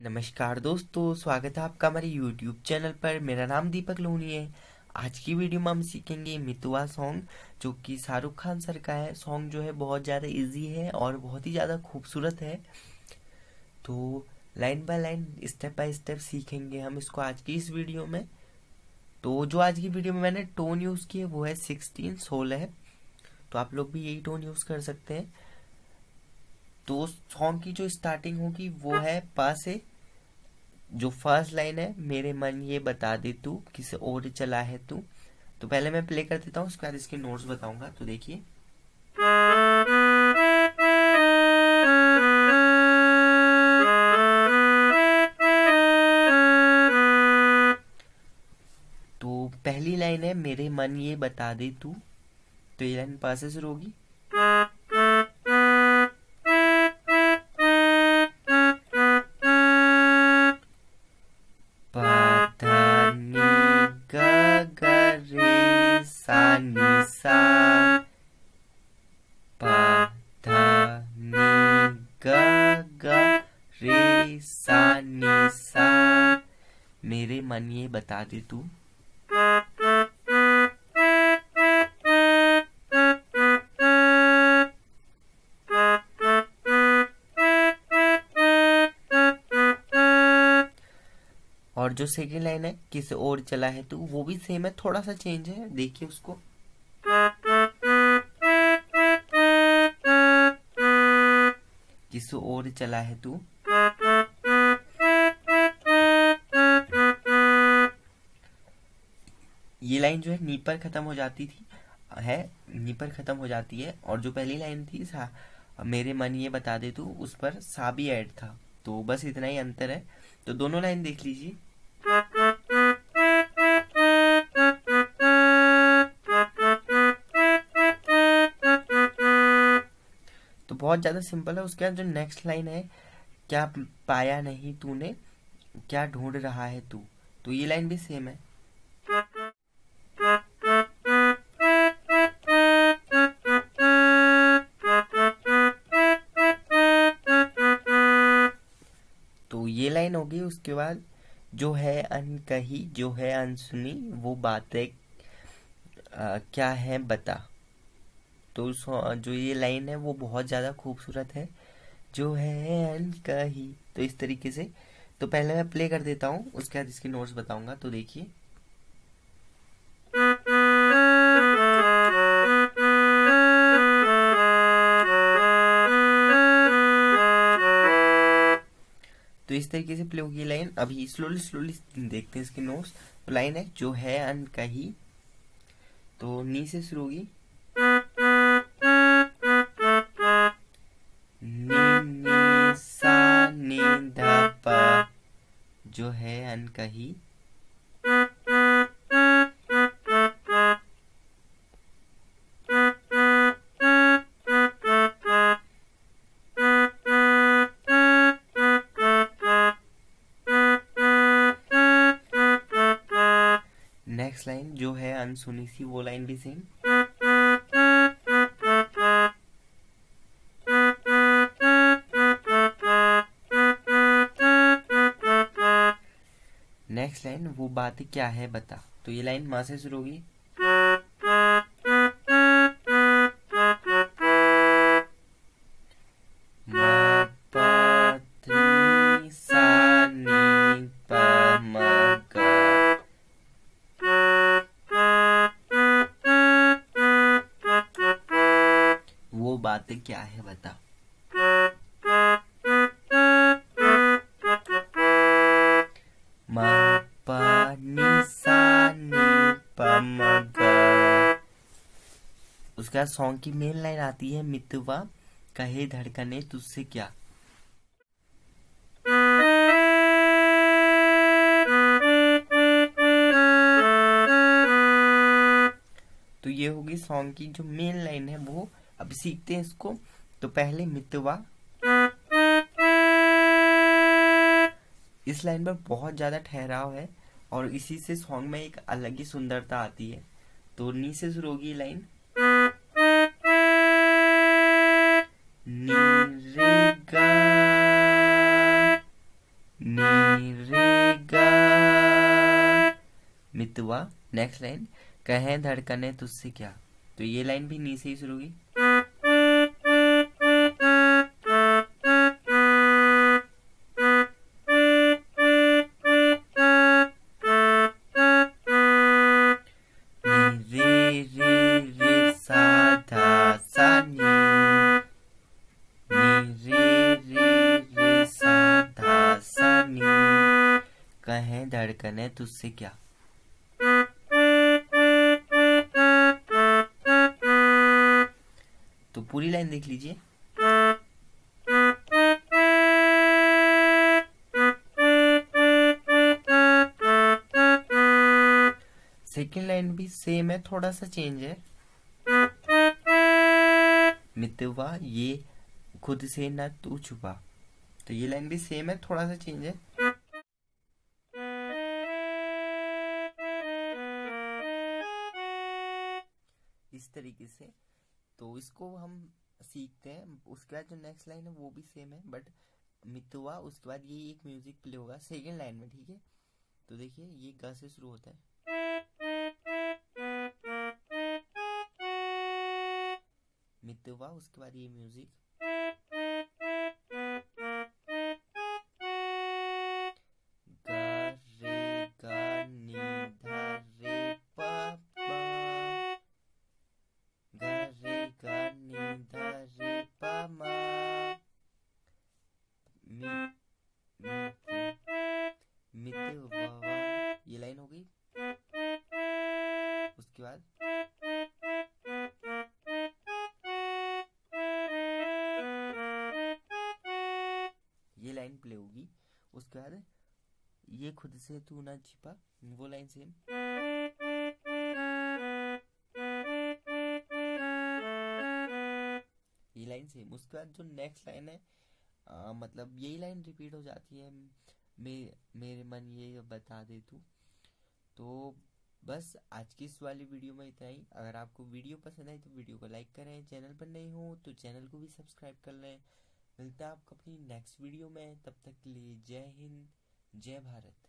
नमस्कार दोस्तों, स्वागत है आपका हमारे YouTube चैनल पर। मेरा नाम दीपक लोनी है। आज की वीडियो में हम सीखेंगे मितुआ सॉन्ग जो कि शाहरुख खान सर का है। सॉन्ग जो है बहुत ज़्यादा इजी है और बहुत ही ज़्यादा खूबसूरत है। तो line by line step by step सीखेंगे हम इसको आज की इस वीडियो में। तो जो आज की वीडियो में मैंने टोन यूज़ की है, वो है सिक्सटीन सोलह। तो आप लोग भी यही टोन यूज़ कर सकते हैं। तो सॉन्ग की जो स्टार्टिंग होगी वो है पा से जो फ़र्स्ट लाइन है, मेरे मन ये बता दे तू, किसे और चला है तू। तो पहले मैं प्ले कर देता हूँ, उसके बाद इसके नोट्स बताऊँगा तो देखिए। तो पहली लाइन है, मेरे मन ये बता दे तू। तो ये लाइन पास से शुरू होगी। ये बता दे तू। और जो सेकेंड लाइन है, किस और चला है तू, वो भी सेम है थोड़ा सा चेंज है, देखिए उसको। किस और चला है तू? लाइन जो है, नी पर खत्म हो जाती थी, है, नी पर खत्म हो जाती है, और जो पहली लाइन थी, सा, मेरे मन ये बता दे तू, उस पर सा भी ऐड था। तो बस इतना ही अंतर है। तो दोनों लाइन देख लीजिए। तो बहुत ज़्यादा सिंपल है। उसके बाद जो नेक्स्ट लाइन है, क्या पाया नहीं तूने, क्या ढूंढ रहा है तू? तो ये लाइन भी सेम है। उसके बाद जो है अनकही, जो है अनसुनी, वो बातें क्या है बता। तो जो ये लाइन है वो बहुत ज़्यादा खूबसूरत है। जो है अनकही तो इस तरीके से। तो पहले मैं प्ले कर देता हूँ, उसके बाद इसकी नोट्स बताऊँगा तो देखिए। तो इस तरीके से प्ले होगी लाइन अभी स्लोली स्लोली देखते हैं इसके नोट्स तो लाइन है, जो है अनकही। तो नी से शुरू होगी। जो है नेक्स्ट लाइन जो है अनसुनी सी वो लाइन भी सेम नेक्स्ट लाइन वो बात क्या है बता। तो ये लाइन माँ से शुरू होगी। बातें क्या है बता। उसका सॉन्ग की मेन लाइन आती है, मितवा, कहे धड़कने तुझसे क्या। तो ये होगी सॉन्ग की जो मेन लाइन है वो अब सीखते हैं इसको। तो पहले मितवा। इस लाइन पर बहुत ज़्यादा ठहराव है और इसी से सॉन्ग में एक अलग ही सुंदरता आती है। तो नी से शुरू होगी लाइन। नी रे मितवा नेक्स्ट लाइन कहें धड़कने तुझसे क्या? तो ये लाइन भी नी से ही शुरू होगी। कहें धड़कने तुझसे क्या? तो पूरी लाइन देख लीजिए। सेकेंड लाइन भी सेम है थोड़ा सा चेंज है। मितवा, ये खुद से न तू छुपा। तो ये लाइन भी सेम है थोड़ा सा चेंज है। से। तो इसको हम सीखते हैं। उसके बाद जो नेक्स्ट लाइन है, वो भी सेम है बट मितवा उसके बाद ये एक म्यूज़िक प्ले होगा सेकेंड लाइन में, ठीक है? तो देखिए, ये ग से शुरू होता है। मितवा उसके बाद ये म्यूज़िक बाद ये लाइन प्ले होगी। उसके बाद ये खुद से तू ना छिपा वो लाइन सेम ये लाइन सेम उसके बाद जो नेक्स्ट लाइन है आ, मतलब यही लाइन रिपीट हो जाती है। मे मेरे मन ये बता दे तू। तो बस आज की इस वाली वीडियो में इतना ही। अगर आपको वीडियो पसंद आई तो वीडियो को लाइक करें, चैनल पर नहीं हो तो चैनल को भी सब्सक्राइब कर लें। मिलता है आपको अपनी नेक्स्ट वीडियो में। तब तक के लिए जय हिंद, जय भारत।